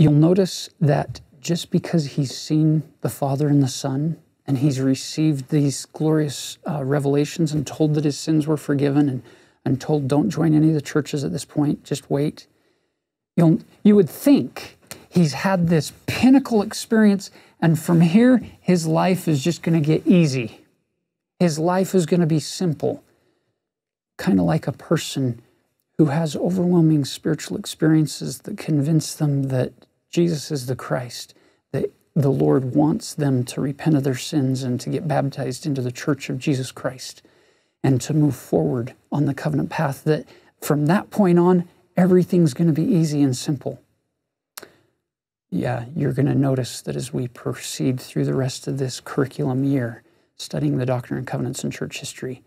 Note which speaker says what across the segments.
Speaker 1: You'll notice that just because he's seen the Father and the Son, and he's received these glorious uh, revelations and told that his sins were forgiven, and, and told, don't join any of the churches at this point, just wait. You'll, you would think he's had this pinnacle experience, and from here, his life is just going to get easy. His life is going to be simple, kind of like a person who has overwhelming spiritual experiences that convince them that Jesus is the Christ, that the Lord wants them to repent of their sins and to get baptized into the church of Jesus Christ and to move forward on the covenant path, that from that point on, everything's going to be easy and simple. Yeah, you're going to notice that as we proceed through the rest of this curriculum year, studying the Doctrine and Covenants and church history,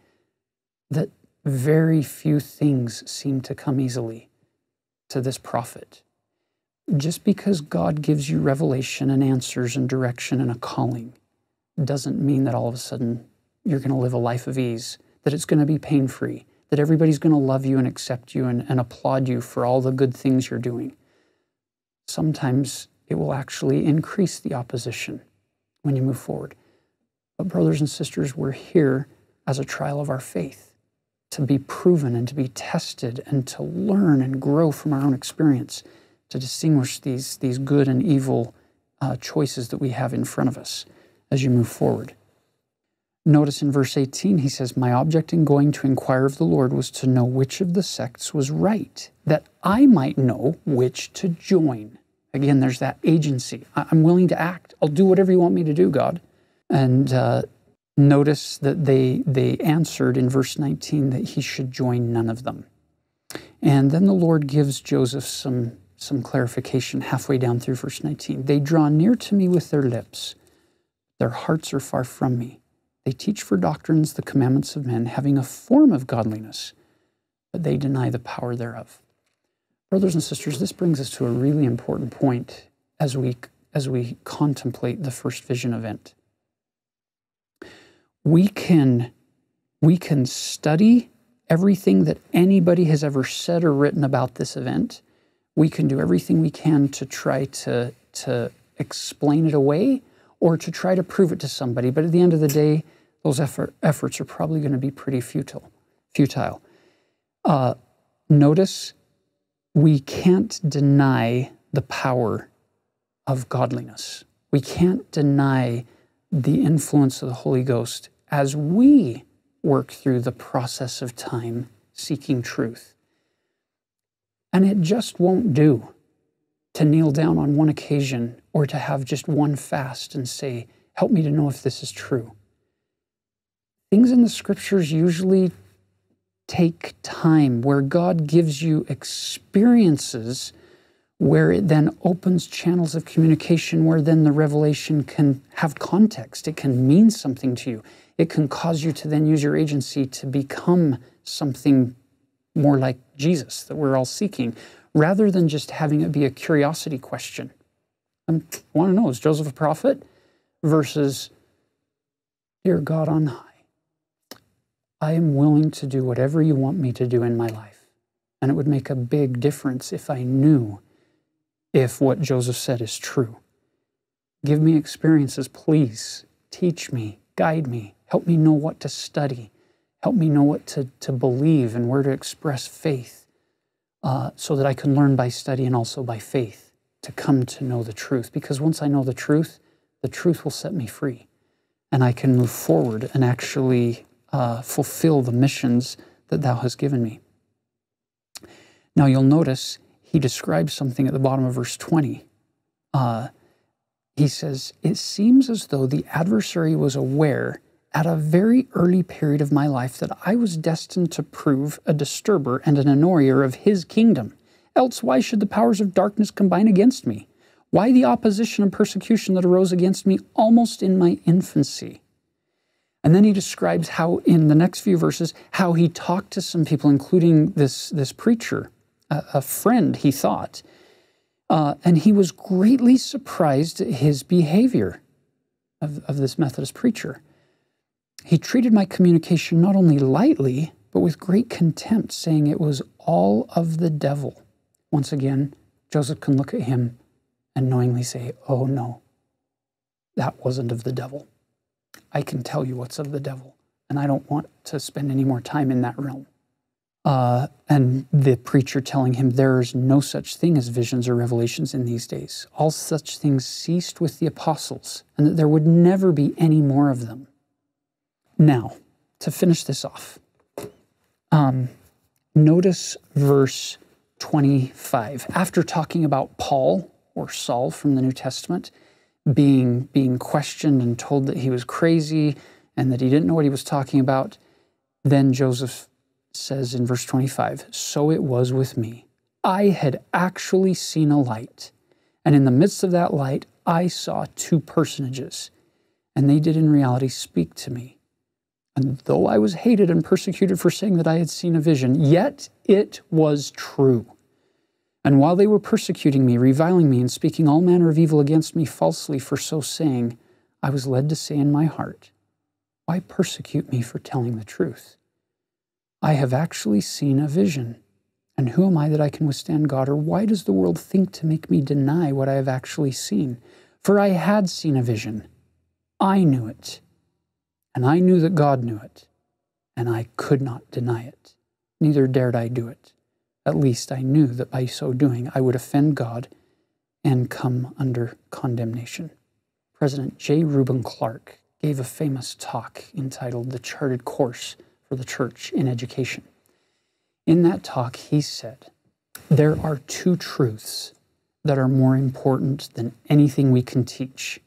Speaker 1: that very few things seem to come easily to this prophet just because God gives you revelation and answers and direction and a calling doesn't mean that all of a sudden you're going to live a life of ease, that it's going to be pain free, that everybody's going to love you and accept you and, and applaud you for all the good things you're doing. Sometimes it will actually increase the opposition when you move forward. But, brothers and sisters, we're here as a trial of our faith to be proven and to be tested and to learn and grow from our own experience to distinguish these, these good and evil uh, choices that we have in front of us as you move forward. Notice in verse 18, he says, My object in going to inquire of the Lord was to know which of the sects was right, that I might know which to join. Again, there's that agency. I'm willing to act. I'll do whatever you want me to do, God. And uh, notice that they, they answered in verse 19 that he should join none of them. And then the Lord gives Joseph some some clarification halfway down through verse 19. They draw near to me with their lips, their hearts are far from me. They teach for doctrines the commandments of men, having a form of godliness, but they deny the power thereof. Brothers and sisters, this brings us to a really important point as we, as we contemplate the first vision event. We can, we can study everything that anybody has ever said or written about this event we can do everything we can to try to, to explain it away or to try to prove it to somebody. But at the end of the day, those effort, efforts are probably going to be pretty futile. Futile. Uh, notice we can't deny the power of godliness. We can't deny the influence of the Holy Ghost as we work through the process of time seeking truth. And it just won't do to kneel down on one occasion or to have just one fast and say, Help me to know if this is true. Things in the scriptures usually take time where God gives you experiences where it then opens channels of communication where then the revelation can have context. It can mean something to you. It can cause you to then use your agency to become something more like Jesus that we're all seeking, rather than just having it be a curiosity question. Um, I want to know is Joseph a prophet? Versus, Dear God on high, I am willing to do whatever you want me to do in my life. And it would make a big difference if I knew if what Joseph said is true. Give me experiences, please. Teach me, guide me, help me know what to study, Help me know what to, to believe and where to express faith uh, so that I can learn by study and also by faith to come to know the truth. Because once I know the truth, the truth will set me free and I can move forward and actually uh, fulfill the missions that Thou hast given me. Now you'll notice he describes something at the bottom of verse 20. Uh, he says, It seems as though the adversary was aware at a very early period of my life that I was destined to prove a disturber and an annoyer of his kingdom. Else, why should the powers of darkness combine against me? Why the opposition and persecution that arose against me almost in my infancy? And then he describes how, in the next few verses, how he talked to some people, including this, this preacher, a, a friend, he thought. Uh, and he was greatly surprised at his behavior of, of this Methodist preacher. He treated my communication not only lightly, but with great contempt, saying it was all of the devil. Once again, Joseph can look at him and knowingly say, oh no, that wasn't of the devil. I can tell you what's of the devil, and I don't want to spend any more time in that realm. Uh, and the preacher telling him there is no such thing as visions or revelations in these days. All such things ceased with the apostles, and that there would never be any more of them. Now, to finish this off, um, notice verse 25. After talking about Paul or Saul from the New Testament being, being questioned and told that he was crazy and that he didn't know what he was talking about, then Joseph says in verse 25, So it was with me. I had actually seen a light, and in the midst of that light, I saw two personages, and they did in reality speak to me. And though I was hated and persecuted for saying that I had seen a vision, yet it was true. And while they were persecuting me, reviling me, and speaking all manner of evil against me falsely for so saying, I was led to say in my heart, Why persecute me for telling the truth? I have actually seen a vision. And who am I that I can withstand God? Or why does the world think to make me deny what I have actually seen? For I had seen a vision. I knew it. And I knew that God knew it. And I could not deny it. Neither dared I do it. At least I knew that by so doing I would offend God and come under condemnation. President J. Reuben Clark gave a famous talk entitled The Charted Course for the church in education. In that talk, he said, There are two truths that are more important than anything we can teach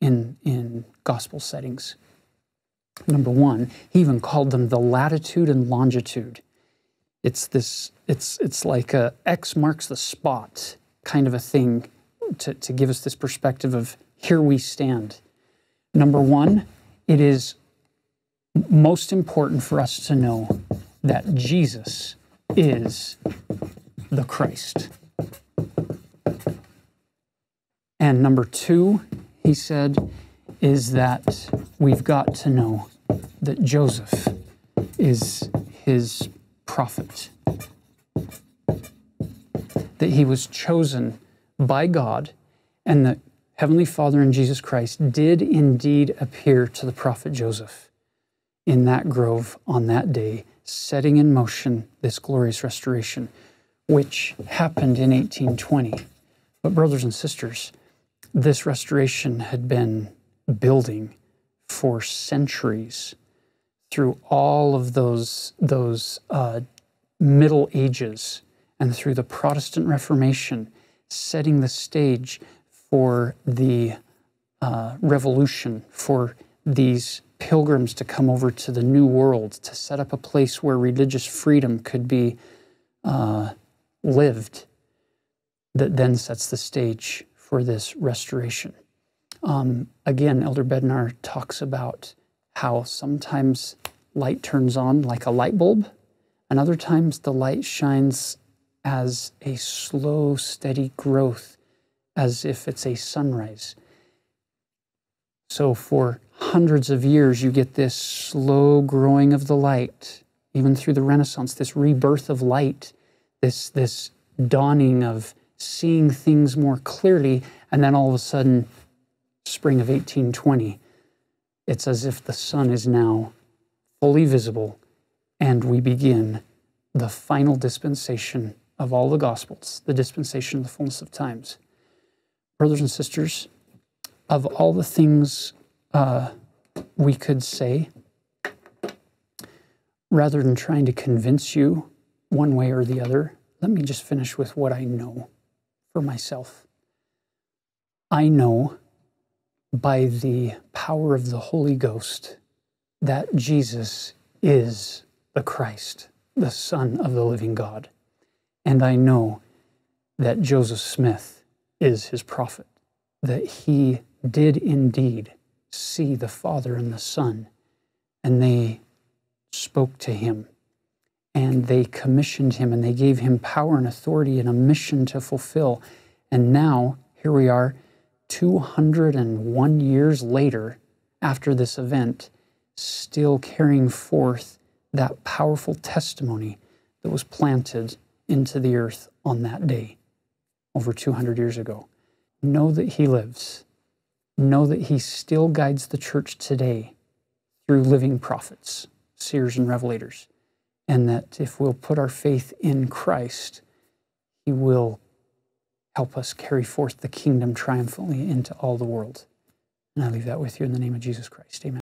Speaker 1: in, in gospel settings. Number one, he even called them the latitude and longitude. It's this, it's, it's like a X marks the spot kind of a thing to, to give us this perspective of here we stand. Number one, it is most important for us to know that Jesus is the Christ. And number two, he said, is that we've got to know that Joseph is his prophet. That he was chosen by God and that Heavenly Father and Jesus Christ did indeed appear to the prophet Joseph in that grove on that day, setting in motion this glorious restoration, which happened in 1820. But, brothers and sisters, this restoration had been building for centuries through all of those, those uh, Middle Ages and through the Protestant Reformation, setting the stage for the uh, revolution, for these pilgrims to come over to the New World to set up a place where religious freedom could be uh, lived, that then sets the stage for this restoration. Um, again, Elder Bednar talks about how sometimes light turns on like a light bulb, and other times the light shines as a slow, steady growth, as if it's a sunrise. So, for hundreds of years, you get this slow growing of the light, even through the Renaissance, this rebirth of light, this, this dawning of seeing things more clearly, and then all of a sudden, spring of 1820, it's as if the sun is now fully visible, and we begin the final dispensation of all the Gospels, the dispensation of the fullness of times. Brothers and sisters, of all the things uh, we could say, rather than trying to convince you one way or the other, let me just finish with what I know for myself. I know by the power of the Holy Ghost that Jesus is the Christ, the Son of the living God. And I know that Joseph Smith is his prophet, that he did indeed see the Father and the Son, and they spoke to him, and they commissioned him, and they gave him power and authority and a mission to fulfill. And now, here we are, 201 years later, after this event, still carrying forth that powerful testimony that was planted into the earth on that day over 200 years ago. know that He lives. Know that He still guides the church today through living prophets, seers, and revelators. And that if we'll put our faith in Christ, He will help us carry forth the kingdom triumphantly into all the world. And I leave that with you in the name of Jesus Christ. Amen.